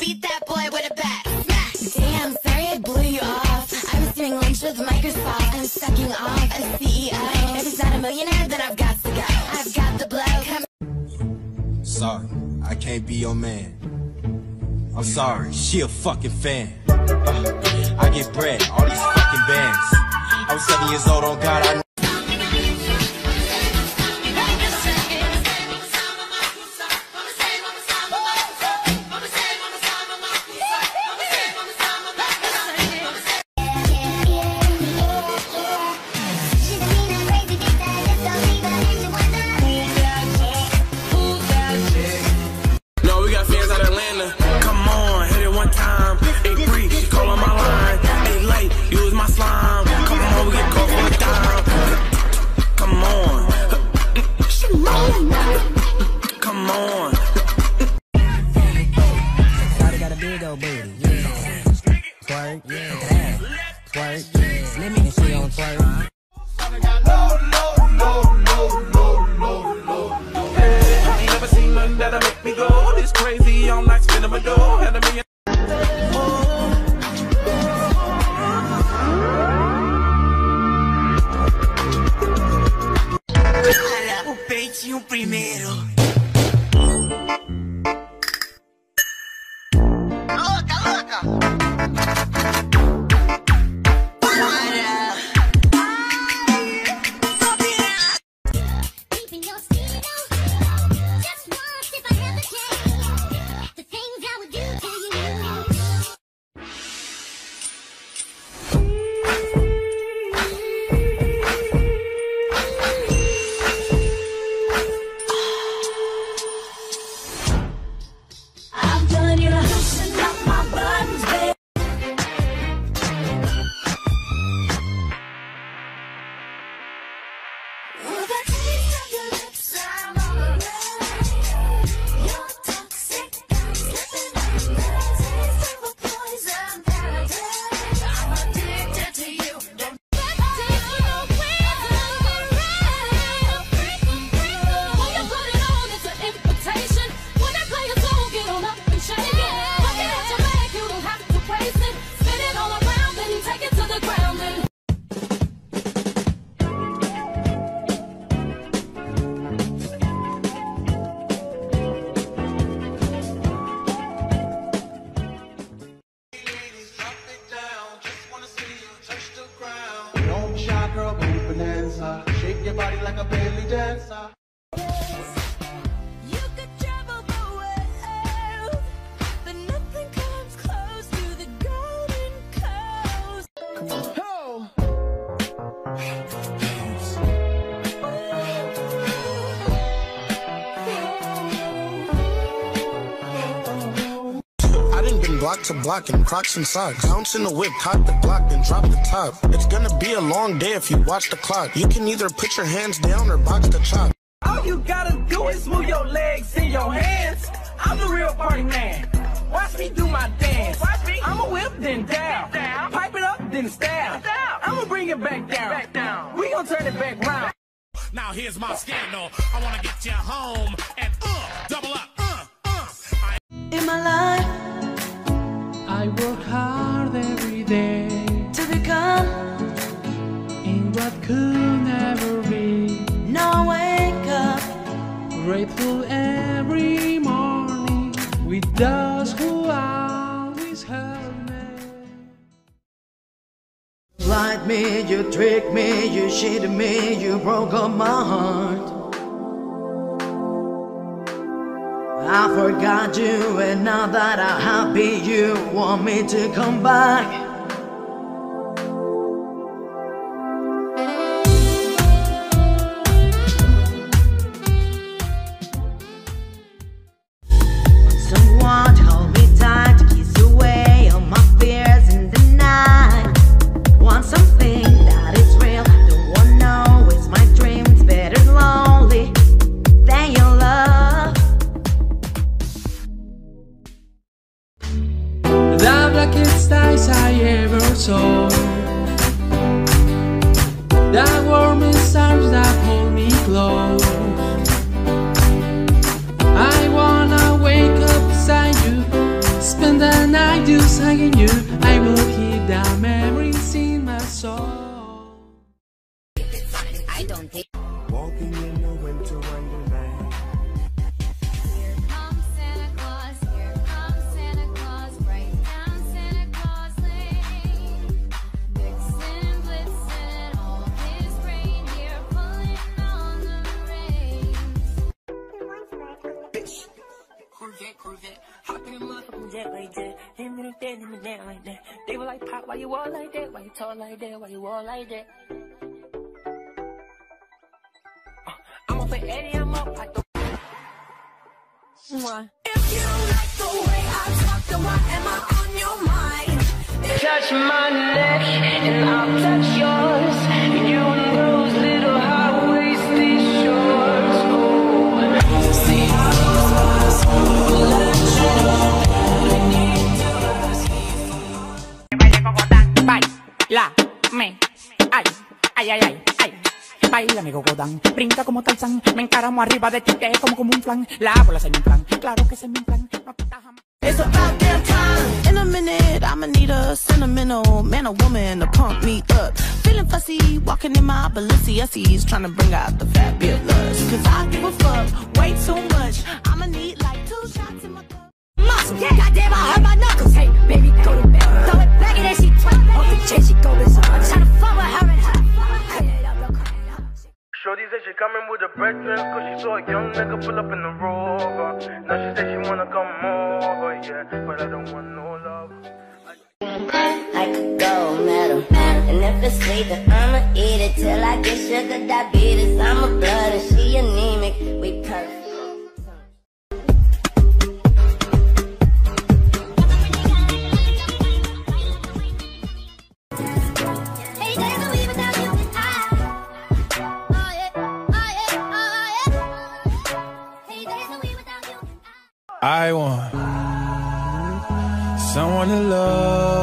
beat that boy with a bat. Smack. Damn, sorry I blew you off. I was doing lunch with Microsoft. I'm sucking off a CEO. If he's not a millionaire, then I've got to go. I've got the blow. Sorry, I can't be your man. I'm sorry, she a fucking fan. Uh, I get bread, all these fucking bands. I was seven years old, on God, I primero. Block to block in Crocs and socks. Bounce in the whip, cock the Glock, then drop the top. It's gonna be a long day if you watch the clock. You can either put your hands down or box the chop. All you gotta do is move your legs and your hands. I'm the real party man. Watch me do my dance. Watch me. I'ma whip then down. down. Pipe it up then style. I'ma bring it back down. back down. We gon' turn it back round. Now here's my scandal. I wanna get you home and uh, double up. Uh, uh. I In my life I work hard every day to become. in what could never be. Now I wake up. Grateful every morning with those who always help me. Lied me, you tricked me, you cheated me, you broke up my heart. I forgot you, and now that I'm happy, you want me to come back. Ever saw. The warmest arms that hold me close. I wanna wake up beside you, spend the night just hugging you. I will keep that memories why you all like that? Why you talk like that? Why you all like that? Uh, I'm up for Eddie, I'm up. I don't. Mwah. If you like the way I talk, then why am I on your mind? Touch my neck and I'll touch Brinca como Tarzán, me encaramo arriba de ti, te como como un flan. La bola se me plan, claro que se me plan. No quita jamás. It's about damn time. In a minute, I'ma need a sentimental man or woman to pump me up. Feeling fussy, walking in my Balenciennes, trying to bring out the fabulous. Cause Shorty said she coming with her brethren Cause she saw a young nigga pull up in the rover Now she said she wanna come over, yeah But I don't want no love I could go metal. And if it's sweet, then I'ma eat it till I get sugar diabetes. I want someone to love.